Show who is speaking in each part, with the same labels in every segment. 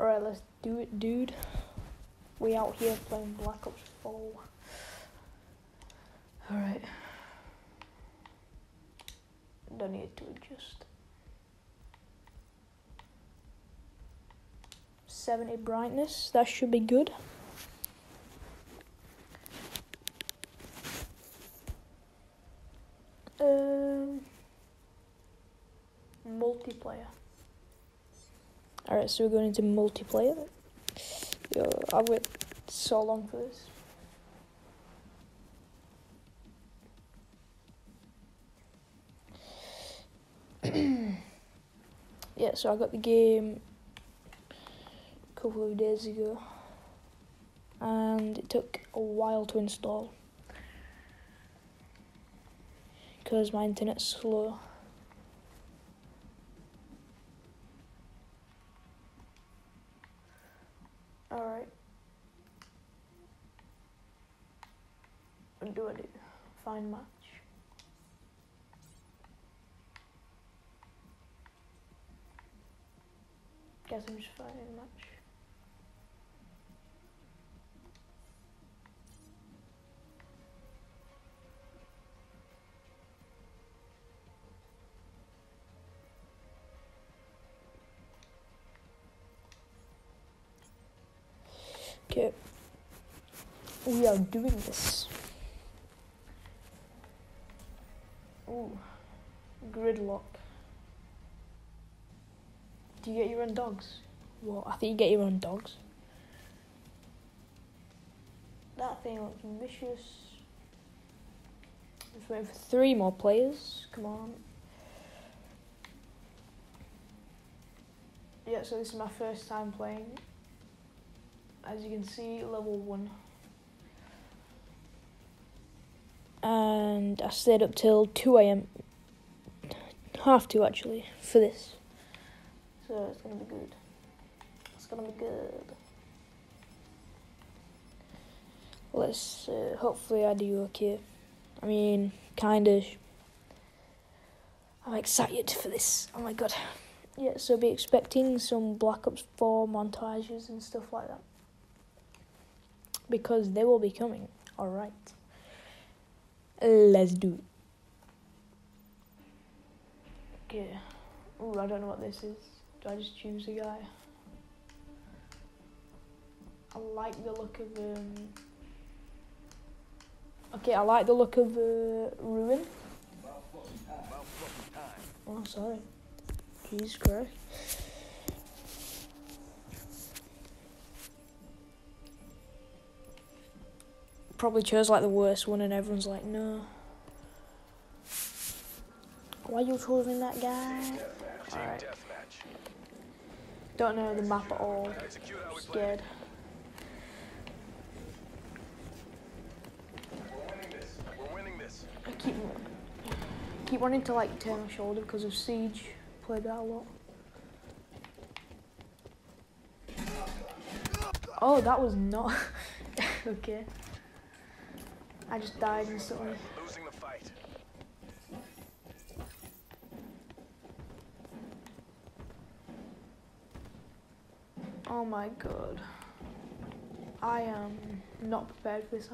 Speaker 1: Alright, let's do it, dude. We out here playing Black Ops 4. Alright. Don't need to adjust. 70 brightness, that should be good. Um, multiplayer. Alright, so we're going into multiplayer. Yo, I've waited so long for this. yeah, so I got the game a couple of days ago and it took a while to install because my internet's slow. Alright. What do I do? Find match. Guess I'm just finding much. Okay. We are doing this. Ooh. Gridlock. Do you get your own dogs? What? I think you get your own dogs. That thing looks vicious. Just waiting for three more players. Come on. Yeah, so this is my first time playing as you can see, level one. And I stayed up till 2 a.m. Half two actually, for this. So it's gonna be good. It's gonna be good. Let's, uh, hopefully I do okay. I mean, kinda. I'm excited for this. Oh my god. Yeah, so be expecting some Black Ops 4 montages and stuff like that because they will be coming. Alright. Let's do it. Okay. Ooh, I don't know what this is. Do I just choose a guy? I like the look of um Okay, I like the look of uh, Ruin. Oh, sorry. Jesus Christ. Probably chose like the worst one, and everyone's like, no. Why are you choosing that guy? Alright. Don't know the map at all. Scared. I keep keep wanting to like turn my shoulder because of Siege. Played that a lot. Oh, that was not okay. I just died instantly. Losing the fight. Oh my god. I am not prepared for this?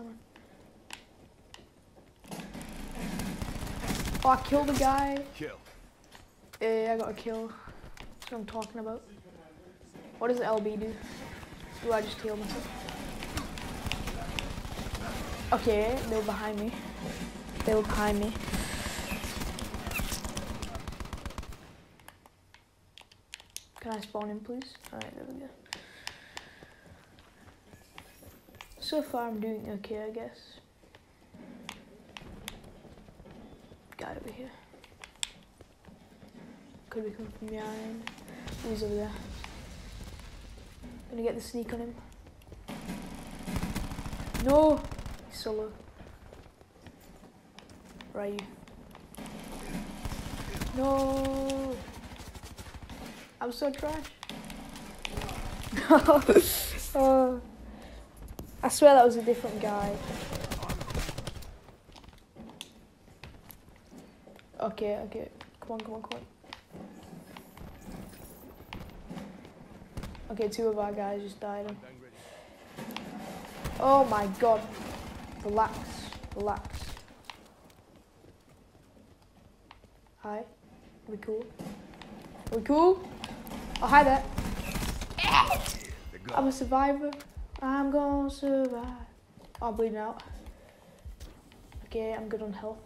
Speaker 1: Oh, I killed a guy. Kill. Yeah, I got a kill. That's what I'm talking about. What does LB do? Do I just kill myself? Okay, they were behind me. They were behind me. Can I spawn in, please? Alright, there we go. So far, I'm doing okay, I guess. Guy over here. Could be coming from behind. He's over there. Gonna get the sneak on him. No! Solo. Right. No. I'm so trash. oh. I swear that was a different guy. Okay, okay. Come on, come on, come on. Okay, two of our guys just died. Oh my god. Relax. Relax. Hi. Are we cool? Are we cool? Oh, hi there. I'm a survivor. I'm gonna survive. Oh, I'm bleeding out. Okay, I'm good on health.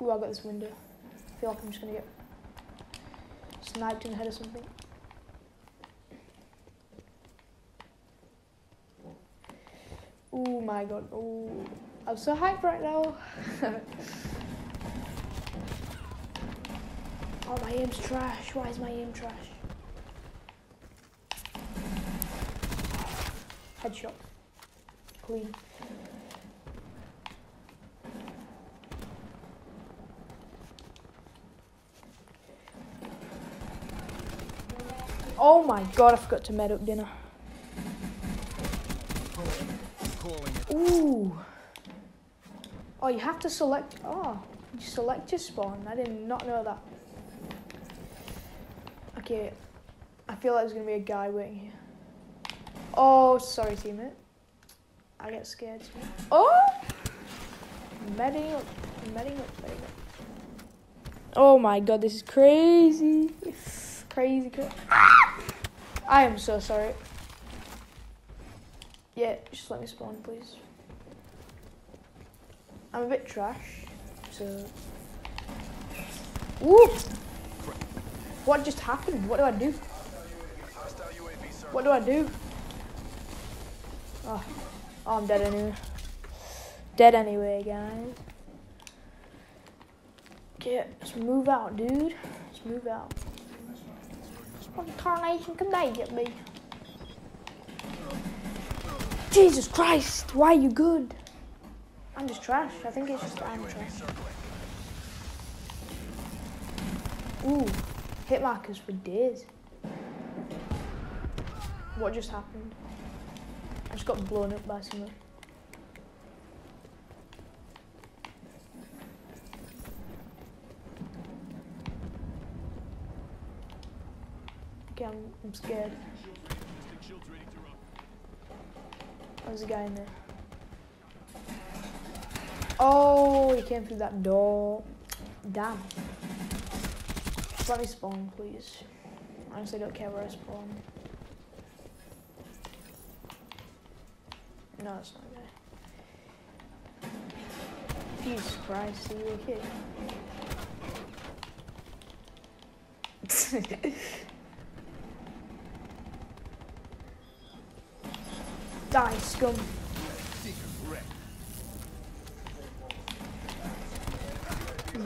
Speaker 1: Ooh, I got this window. I feel like I'm just gonna get sniped in the head or something. Oh my god. Oh, I'm so hyped right now. oh, my aim's trash. Why is my aim trash? Headshot. Clean. Oh my god, I forgot to med up dinner. Ooh. Oh, you have to select. Oh, you select your spawn. I did not know that. Okay, I feel like there's gonna be a guy waiting here. Oh, sorry, teammate. I get scared. Oh! Medding up, medding up. Oh my god, this is crazy. crazy, crazy. I am so sorry. Yeah, just let me spawn, please. I'm a bit trash, so... Ooh! What just happened? What do I do? What do I do? Oh, oh I'm dead anyway. Dead anyway, guys. Okay, let's move out, dude. Let's move out. What the can they get me? Jesus Christ, why are you good? I'm just trash. I think it's just I'm trash. Ooh, hit markers for days. What just happened? I just got blown up by someone. Okay, I'm, I'm scared. There's a guy in there. Oh, he came through that door. Damn. Let me spawn, please. Honestly, don't care where I spawn. No, it's not there. Jesus Christ, are you okay? Die, scum.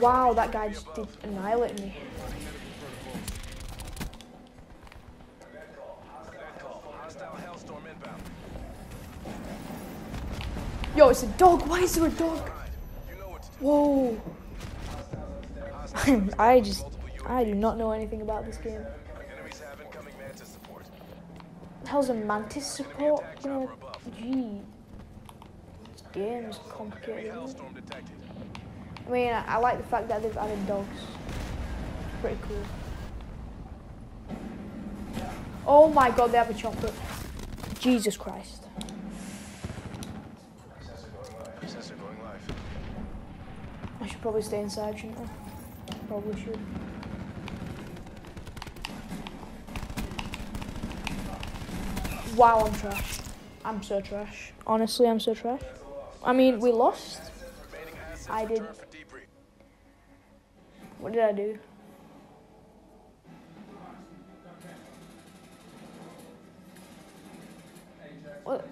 Speaker 1: Wow, that guy just did annihilate me. Yo, it's a dog. Why is there a dog? Whoa. I just, I do not know anything about this game the hell's a mantis support? You know, gee. This game is complicated. I mean, I, I, like the fact that they've added dogs. Pretty cool. Oh my god, they have a chocolate. Jesus Christ. I should probably stay inside, shouldn't I? Probably should. Wow, I'm trash. I'm so trash. Honestly, I'm so trash. I mean, we lost. I did. What did I do? What?